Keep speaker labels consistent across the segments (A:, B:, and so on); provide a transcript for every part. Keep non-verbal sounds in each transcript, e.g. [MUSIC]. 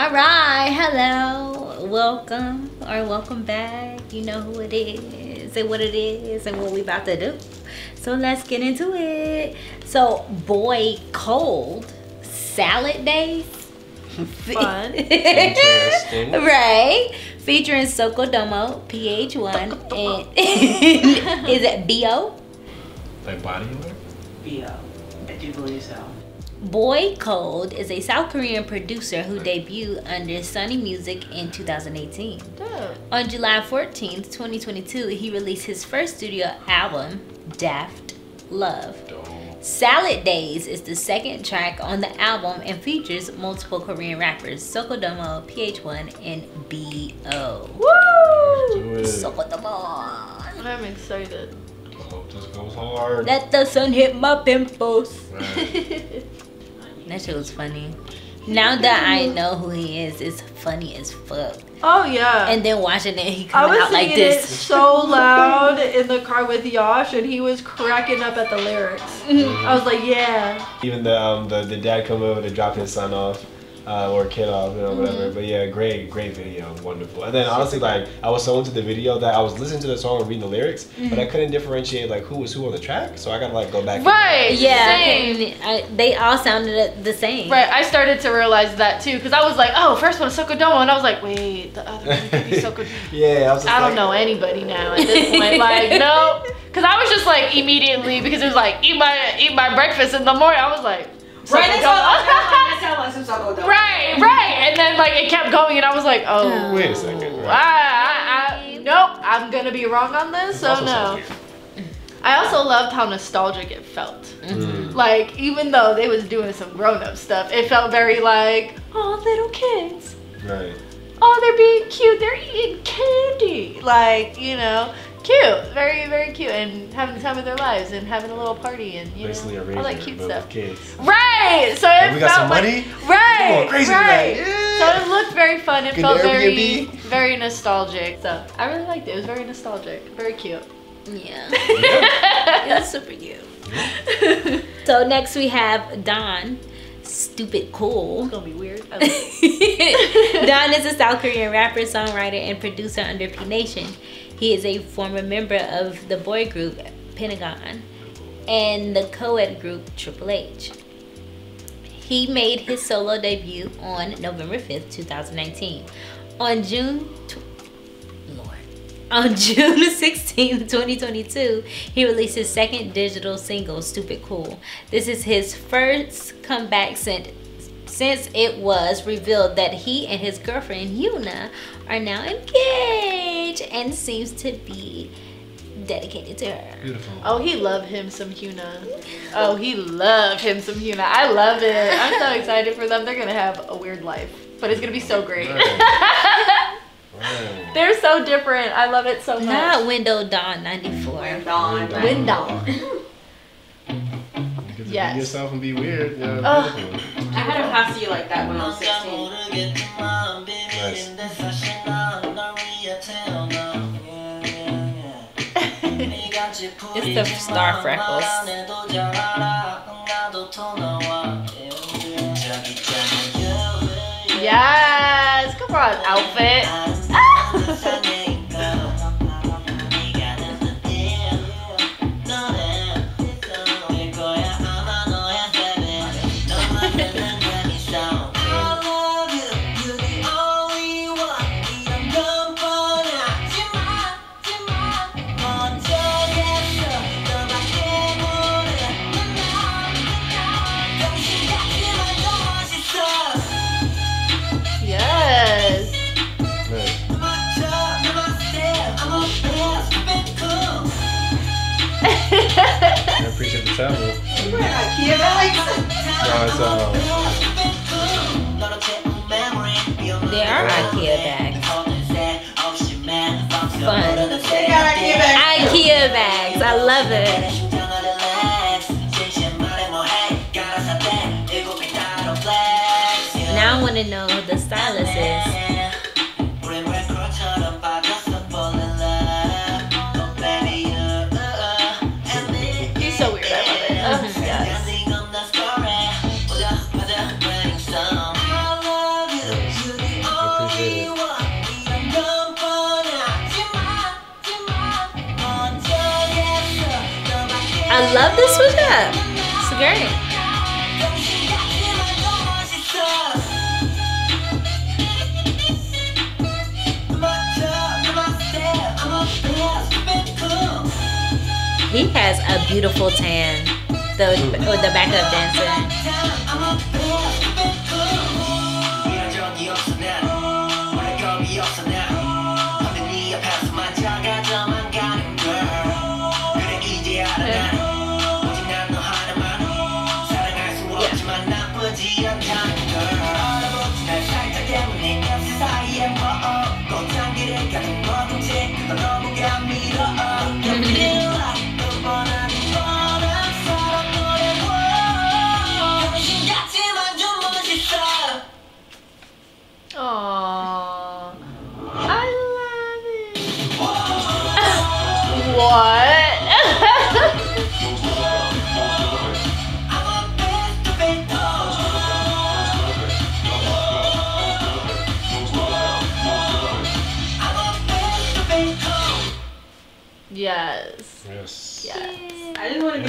A: All right, hello, welcome or welcome back. You know who it is and what it is and what we about to do. So let's get into it. So, boy, cold salad days.
B: Fun. [LAUGHS]
C: Interesting.
A: right, featuring Sokodomo, PH1, and [LAUGHS] is it Bo?
C: Like body oil?
D: B.O. I do believe so.
A: Boy Cold is a South Korean producer who debuted under Sony Music in 2018.
B: Dope.
A: On July 14th, 2022, he released his first studio album, Daft Love.
C: Dope.
A: Salad Days is the second track on the album and features multiple Korean rappers Sokodomo, PH1, and B.O.
B: Woo!
A: Sokodomo.
B: I'm excited.
C: Hope this goes hard.
A: Let the sun hit my pimples.
C: Right. [LAUGHS]
A: That shit was funny. Now that I know who he is, it's funny as fuck.
B: Oh yeah.
A: And then watching it, he
B: I
A: come out like
B: singing it
A: this.
B: so loud in the car with Yosh, and he was cracking up at the lyrics. I was like, yeah.
C: Even the um the, the dad come over to drop his son off. Uh, or kid off, you know, whatever. But yeah, great, great video, wonderful. And then honestly, like I was so into the video that I was listening to the song and reading the lyrics, but I couldn't differentiate like who was who on the track. So I gotta like go back. and-
B: Right.
A: Yeah,
B: Same.
A: I, they all sounded the same.
B: Right, I started to realize that too, because I was like, oh, first one is Sokodomo, and I was like, wait, the other one could be Sokodomo. [LAUGHS]
C: Yeah, I was. Just
B: I don't
C: like,
B: know anybody now at this point. Like, [LAUGHS] no, because I was just like immediately because it was like eat my eat my breakfast in the morning. I was like,
D: Right, that's [LAUGHS] all
B: Sokodomo.
D: that sounds like some Soko though.
B: right, right, and then like it kept going, and I was like, oh,
C: Wait a second.
B: I,
C: Right.
B: I, I, nope, I'm gonna be wrong on this.
C: It
B: So no. I also loved how nostalgic it felt.
C: Mm.
B: Like even though they was doing some grown up stuff, it felt very like, oh, little kids.
C: Right.
B: oh, they're being cute. They're eating candy. Like, you know, cute. Very, very cute. And having the time of their lives and having a little party and, you
C: Basically
B: know, all that cute stuff.
C: with kids.
B: Right. So it
C: And we got
B: felt
C: some
B: like,
C: money?
B: Right.
C: Come crazy
B: right.
C: Yeah.
B: So it looked very fun. It
C: Good
B: felt very,
C: Airbnb.
B: very nostalgic. So I really liked it. It was very nostalgic. Very cute.
A: Yeah, [LAUGHS]
C: Yeah.
A: it's super cute. so next we have Dawn, stupid cool.
B: It's gonna be weird. I love it.
A: Dawn is a South Korean rapper, songwriter, and producer under P Nation. He is a former member of the boy group Pentagon and the co-ed group Triple H. He made his solo debut on November 5th, 2019. On June. On [LAUGHS] June 16th, 2022, he released his second digital single, Stupid Cool. This is his first comeback since since it was revealed that he and his girlfriend HyunA are now engaged and seems to be dedicated to her.
C: Beautiful.
B: Oh, he loved him some HyunA. Oh, he loved him some HyunA. I love it. I'm so excited for them. They're gonna have a weird life, but it's gonna be so great.
C: Right. [LAUGHS] Right.
B: They're so different. I love it so much.
A: Not Window Dawn 94.
D: When dawn.
C: When
B: Wind
C: get
B: Yes.
C: be yourself and be weird. Yeah,
B: Oh.
C: Beautiful.
D: I had a posse like that when I was 16.
C: Nice. [LAUGHS]
A: It's the Star Freckles.
B: Yes, come on, outfit.
C: Travel.
D: IKEA bags?
C: No, it's uh,
A: They are IKEA bags. Fun.
D: They got IKEA bags.
A: IKEA bags. I love it. Now I want to know the stylist
B: I love
A: this up. It's great. He has a beautiful tan. The with the backup dancer.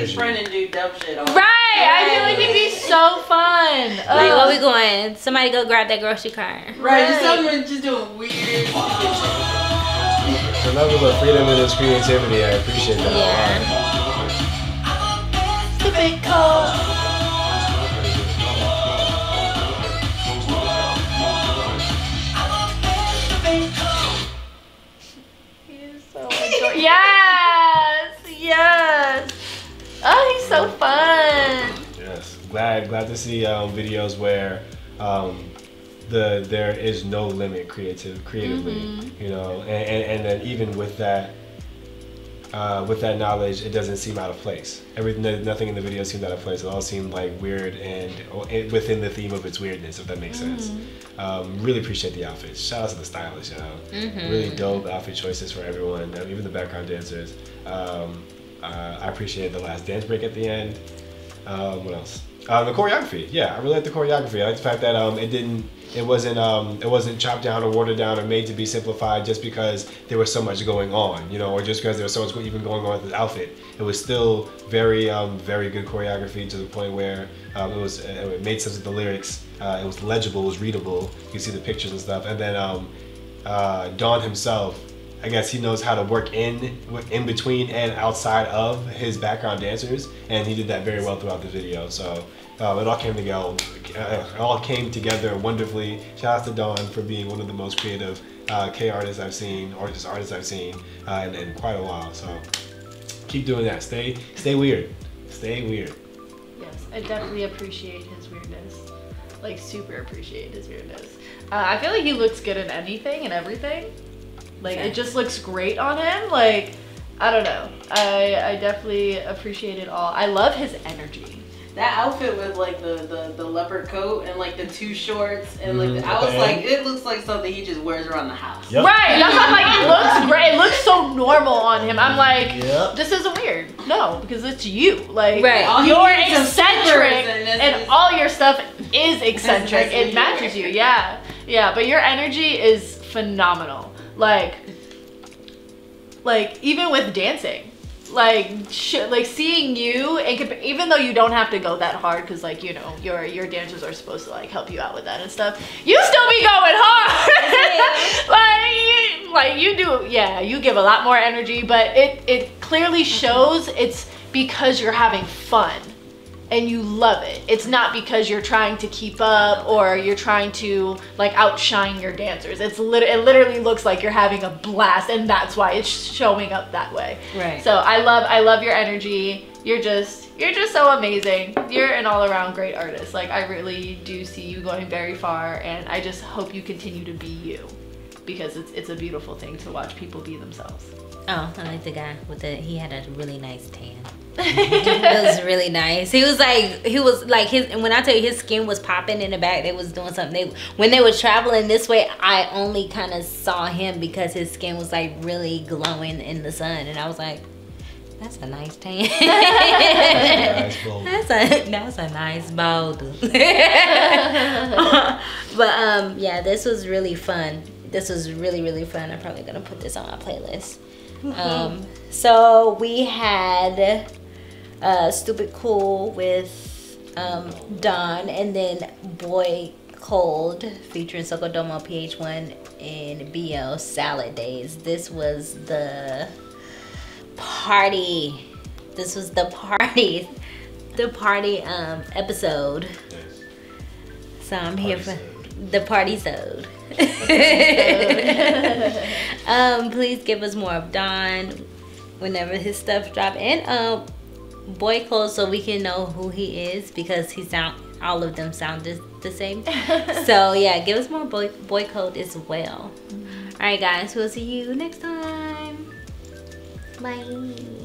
D: His friend and do dumb shit. All
B: Right. I feel like it'd be so fun.
A: Like, where
B: Ugh.
A: we going? Somebody go grab that grocery cart.
D: Right, just
B: Right.
D: someone just doing weird shit.
C: The level of freedom and his creativity, I appreciate that
A: Yeah.
C: a lot. Glad glad to see um, videos where um, the there is no limit creative creatively,
B: Mm-hmm.
C: you know, and, and, and then even with that uh, with that knowledge, it doesn't seem out of place. Everything, nothing in the video seemed out of place. It all seemed like weird and within the theme of its weirdness, if that makes sense.
B: Mm-hmm.
C: Um, really appreciate the outfits. Shout out to the stylists, you know. Really dope outfit choices for everyone, um, even the background dancers. Um, uh, I appreciate the last dance break at the end. Um, what else? Uh, the choreography. Yeah, I really like the choreography. I like the fact that um, it didn't, it wasn't, um, it wasn't chopped down or watered down or made to be simplified just because there was so much going on, you know, or just because there was so much even going on with the outfit. It was still very, um, very good choreography to the point where um, it was, it made sense with the lyrics. Uh, it was legible, it was readable. You could see the pictures and stuff. And then um, uh, Dawn himself, I guess he knows how to work in in between and outside of his background dancers, and he did that very well throughout the video. So uh, it all came together. Uh, all came together wonderfully. Shout out to Dawn for being one of the most creative uh, K artists I've seen, or just artists I've seen uh, in, in quite a while. So keep doing that. Stay stay weird. Stay weird.
B: Yes, I definitely appreciate his weirdness. Like, super appreciate his weirdness. Uh, I feel like he looks good in anything and everything. Like, it just looks great on him. Like, I don't know. I, I definitely appreciate it all. I love his energy.
D: That outfit with like the, the, the leopard coat and like the two shorts and like
C: Mhm,
D: the, I was
C: the
D: like it looks like something he just wears around the house.
C: Yep.
B: Right, that's why I'm like, it looks [LAUGHS] great. It looks so normal on him. I'm like,
C: Yep.
B: this isn't weird. No, because it's you. Like,
A: Right.
D: All he
B: you're
D: needs is some
B: eccentric,
D: and
B: and all your stuff is [LAUGHS] eccentric. It matches you. Yeah, yeah. But your energy is phenomenal. Like, like even with dancing, like sh- like seeing you and even though you don't have to go that hard because like you know your your dancers are supposed to like help you out with that and stuff you still be going hard! [LAUGHS] Like like you do yeah you give a lot more energy but it it clearly mm-hmm. shows it's because you're having fun and you love it. It's not because you're trying to keep up or you're trying to like outshine your dancers. It's lit- it literally looks like you're having a blast and that's why it's showing up that way.
A: Right.
B: So I love I love your energy. You're just you're just so amazing. You're an all-around great artist. Like I really do see you going very far and I just hope you continue to be you because it's it's a beautiful thing to watch people be themselves.
A: Oh, I like the guy with the. He had a really nice tan. [LAUGHS] it was really nice. He was like, he was like his. And when I tell you his skin was popping in the back, they was doing something. They when they were traveling this way, I only kind of saw him because his skin was like really glowing in the sun, and I was like, that's a nice tan. [LAUGHS]
C: Nice bold.
A: That's a that's a nice bold. [LAUGHS] but um yeah, this was really fun. This was really really fun. I'm probably gonna put this on my playlist. Um, [LAUGHS] so we had uh, Stupid Cool with um, Dawn, and then Boy Cold featuring Sokodomo PH1 and B.O. Salad Days. This was the party. This was the party. [LAUGHS] The party um, episode. So I'm here for. The party sode. [LAUGHS] um, please give us more of Dawn whenever his stuff drop and um Boy Cole so we can know who he is because he sound all of them sound the, the same. [LAUGHS] so yeah, give us more boy boy code as well. All right, guys, we'll see you next time. Bye.